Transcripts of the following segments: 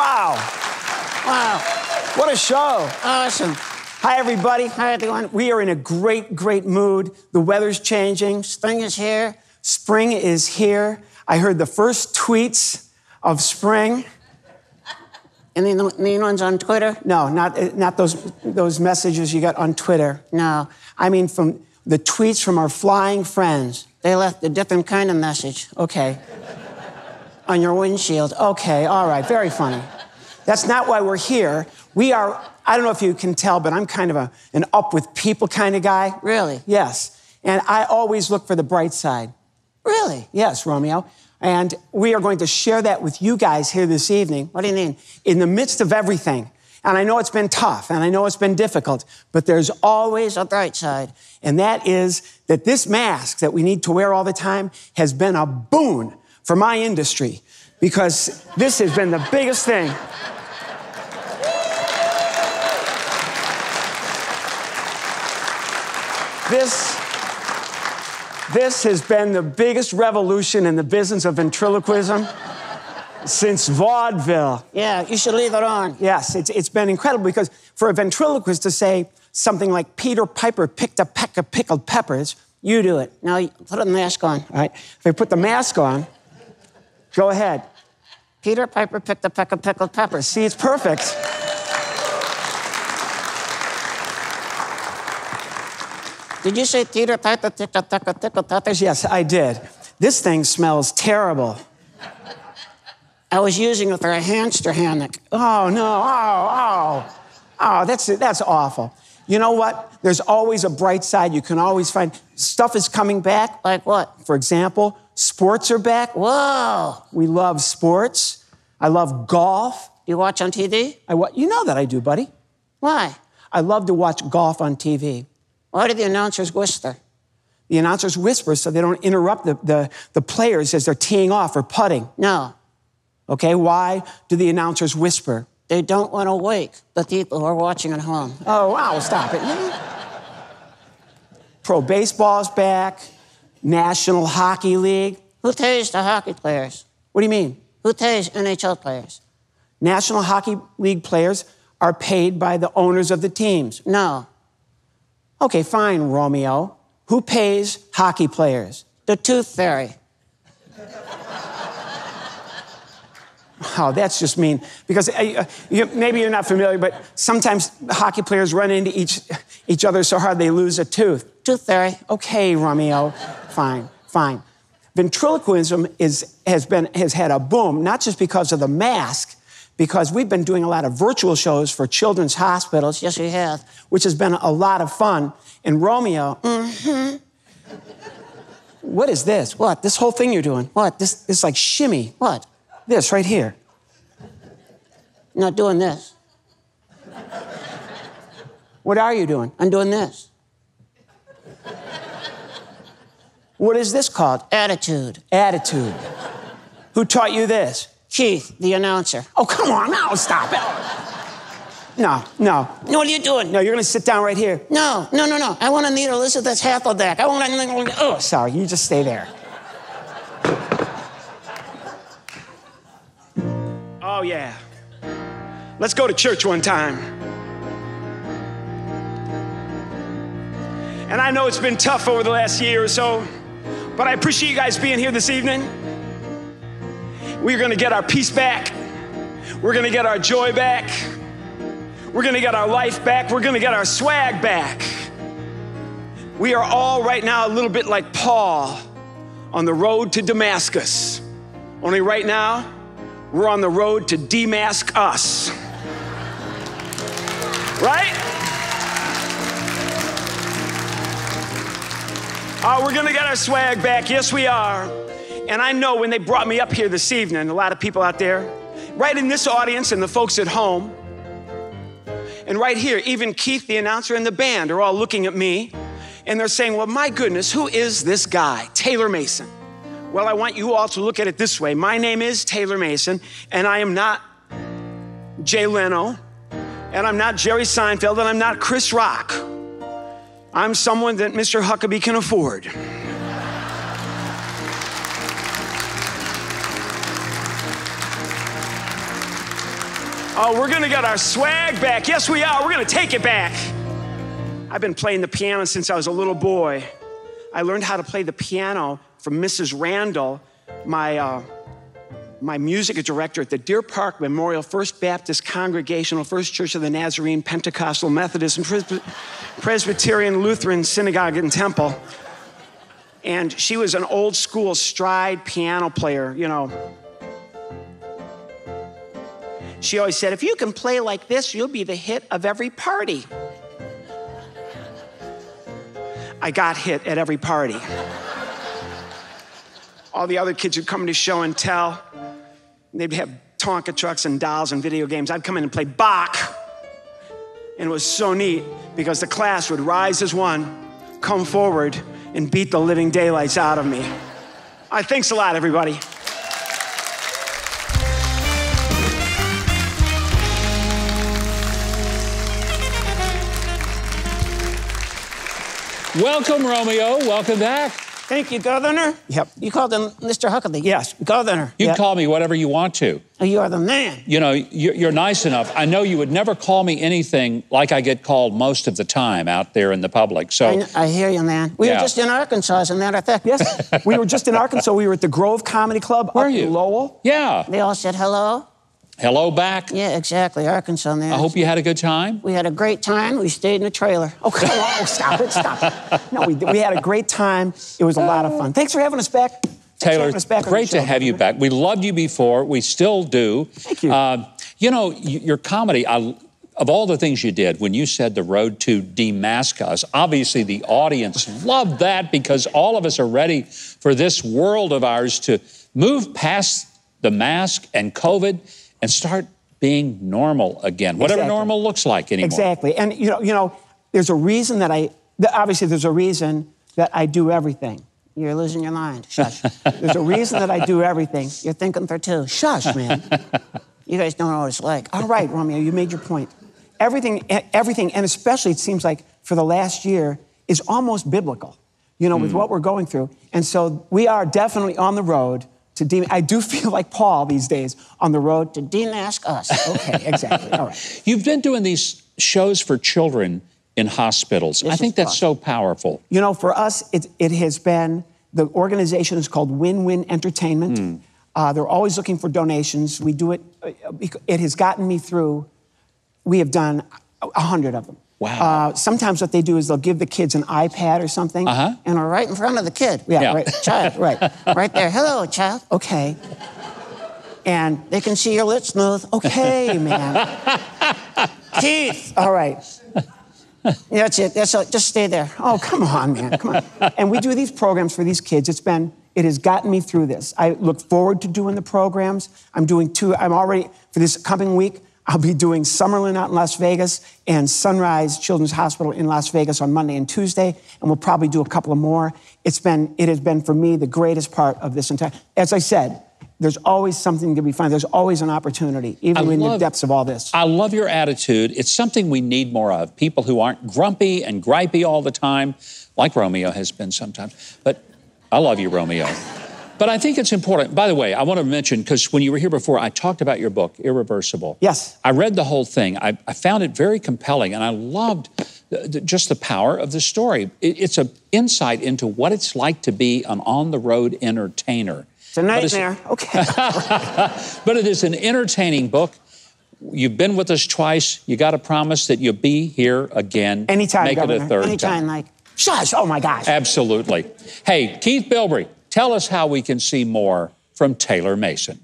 Wow. Wow. What a show. Awesome. Hi, everybody. Hi, everyone. We are in a great, great mood. The weather's changing. Spring is here. Spring is here. I heard the first tweets of spring. Any mean ones on Twitter? No, not, not those, those messages you got on Twitter. No. I mean, from the tweets from our flying friends. They left a different kind of message Okay. On your windshield. Okay, all right, very funny. That's not why we're here. We are, I don't know if you can tell, but I'm kind of a, an up with people kind of guy. Really? Yes. And I always look for the bright side. Really? Yes, Romeo. And we are going to share that with you guys here this evening. What do you mean? In the midst of everything. And I know it's been tough and I know it's been difficult, but there's always A bright side. and that is that this mask that we need to wear all the time has been a boon for my industry because this has been the biggest thing. This, this has been the biggest revolution in the business of ventriloquism since vaudeville. Yeah, you should leave it on. Yes, it's, it's been incredible because for a ventriloquist to say something like Peter Piper picked a peck of pickled peppers, you do it. Now, you put a mask on. All right. If I put the mask on, go ahead. Peter Piper picked a peck of pickled peppers. See, it's perfect. Did you say Peter Piper picked a peck of pickled peppers? Yes, I did. This thing smells terrible. I was using it for a hamster hammock. Oh, no. Oh, oh. Oh, that's, that's awful. You know what? There's always a bright side. You can always find stuff is coming back. Like what? For example, sports are back. Whoa. We love sports. I love golf. You watch on TV? I, wa- you know that I do, buddy. Why? I love to watch golf on TV. Why do the announcers whisper? The announcers whisper so they don't interrupt the, the, the players as they're teeing off or putting. No, Okay, why do the announcers whisper? they don't want to wake the people who are watching at home. Oh, wow, stop it. Pro baseball's back, National Hockey League. Who pays the hockey players? What do you mean? Who pays NHL players? National Hockey League players are paid by the owners of the teams. No, Okay, fine, Romeo. Who pays hockey players? the tooth fairy. Oh, that's just mean. Because uh, you, maybe you're not familiar, but sometimes hockey players run into each, each other so hard they lose a tooth. Okay, Romeo, fine, fine. Ventriloquism is, has, been, has had a boom, not just because of the mask, because we've been doing a lot of virtual shows for children's hospitals, Yes, we have. which has been a lot of fun. And Romeo, Mm-hmm. what is this? What? This whole thing you're doing? What? This, this is like shimmy. What? This right here. Not doing this. What are you doing? I'm doing this. What is this called? Attitude. Attitude. Who taught you this? Keith, the announcer. Oh, come on, now stop it. No, no, No, what are you doing? no, you're gonna sit down right here. No, no, no, no. I want to meet Elisabeth Hasselbeck. I want to. Oh, sorry, you just stay there. Oh, yeah. Let's go to church one time. And I know it's been tough over the last year or so, but I appreciate you guys being here this evening. We're gonna get our peace back, we're gonna get our joy back, we're gonna get our life back, we're gonna get our swag back. We are all right now a little bit like Paul on the road to Damascus. Only right now, we're on the road to demask us. Right? Oh, we're gonna get our swag back. Yes, we are. And I know when they brought me up here this evening, a lot of people out there, right in this audience and the folks at home, and right here, even Keith, the announcer, and the band are all looking at me and they're saying, Well, my goodness, who is this guy, Taylor Mason? Well, I want you all to look at it this way. My name is Taylor Mason, and I am not Jay Leno, and I'm not Jerry Seinfeld, and I'm not Chris Rock. I'm someone that Mr. Huckabee can afford. Oh, we're gonna get our swag back. Yes, we are. We're gonna take it back. I've been playing the piano since I was a little boy. I learned how to play the piano from Mrs. Randall, my, uh, my music director at the Deer Park Memorial First Baptist Congregational First Church of the Nazarene Pentecostal Methodist and Presby- Presbyterian Lutheran Synagogue and Temple. And she was an old school stride piano player, you know. She always said, if you can play like this, you'll be the hit of every party. I got hit at every party. All the other kids would come to show and tell. They'd have Tonka trucks and dolls and video games. I'd come in and play Bach. And it was so neat because the class would rise as one, come forward, and beat the living daylights out of me. Right, thanks a lot, everybody. Welcome, Romeo. Welcome back. Thank you, Governor. Yep. You called him Mr. Huckabee. Yes. Governor. You Yeah. can call me whatever you want to. Oh, you are the man. You know, you're you're nice enough. I know you would never call me anything like I get called most of the time out there in the public. I, So, kn- I hear you, man. We Yeah. were just in Arkansas, as a matter of fact. Yes, we were just in Arkansas. We were at the Grove Comedy Club Where up are you? in Lowell. yeah. They all said hello. Hello back. Yeah, exactly. Arkansas, man. I hope you had a good time. We had a great time. We stayed in a trailer. Oh, come on. Oh, stop it. Stop it. No, we, we had a great time. It was a lot of fun. Thanks for having us back. Taylor, having us back great to have you back. We loved you before. We still do. Thank you. Uh, you know, your comedy, I, of all the things you did, when you said the road to Damascus, obviously the audience loved that because all of us are ready for this world of ours to move past the mask and COVID and start being normal again, whatever Exactly. normal looks like anymore. Exactly. And you know, you know, there's a reason that I obviously there's a reason that I do everything. You're losing your mind. Shush. there's a reason that I do everything. You're thinking for two. Shush, man. You guys don't know what it's like. All right, Romeo, you made your point. Everything, everything, and especially it seems like for the last year is almost biblical, you know, with mm. what we're going through. And so we are definitely on the road to dem- I do feel like Paul these days on the road to. Damascus. Okay, exactly. All right. You've been doing these shows for children in hospitals. I think that's so powerful. You know, for us, it, it has been the organization is called Win Win Entertainment. Uh, they're always looking for donations. We do it. uh, It has gotten me through. We have done a hundred of them. Wow. Uh, sometimes what they do is they'll give the kids an iPad or something. Uh-huh. And we're right in front of the kid. Yeah, Yeah. right. Child. Right. Right there. Hello, child. Okay. And They can see your lips smooth. okay, man. Keith. All right. That's it. That's all. Just stay there. Oh, come on, man. Come on. And we do these programs for these kids. It's been, it has gotten me through this. I look forward to doing the programs. I'm doing two, I'm already, for this coming week, I'll be doing Summerlin out in Las Vegas and Sunrise Children's Hospital in Las Vegas on Monday and Tuesday. And we'll probably do a couple of more. It's been, it has been for me the greatest part of this entire, as I said, there's always something to be found. There's always an opportunity, even I in the depths of all this. I love your attitude. It's something we need more of. People who aren't grumpy and gripey all the time, like Romeo has been sometimes. But I love you, Romeo. But I think it's important. By the way, I want to mention, because when you were here before, I talked about your book, Irreversible. Yes. I read the whole thing. I, I found it very compelling, and I loved the, just the power of the story. It- it's an insight into what it's like to be an on the road entertainer. It's a But it's- nightmare. Okay. but it is an entertaining book. You've been with us twice. You got to promise that you'll be here again. Anytime, Make it a third Anytime, time. like. Shush. Oh, my gosh. Absolutely. Hey, Keith Bilbrey, tell us how we can see more from Taylor Mason.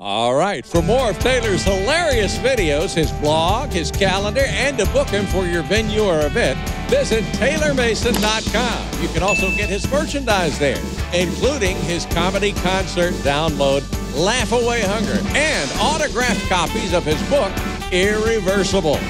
All right. For more of Taylor's hilarious videos, his blog, his calendar, and to book him for your venue or event, visit TaylorMason.com. You can also get his merchandise there, including his comedy concert download, Laugh Away Hunger, and autographed copies of his book, Irreversible.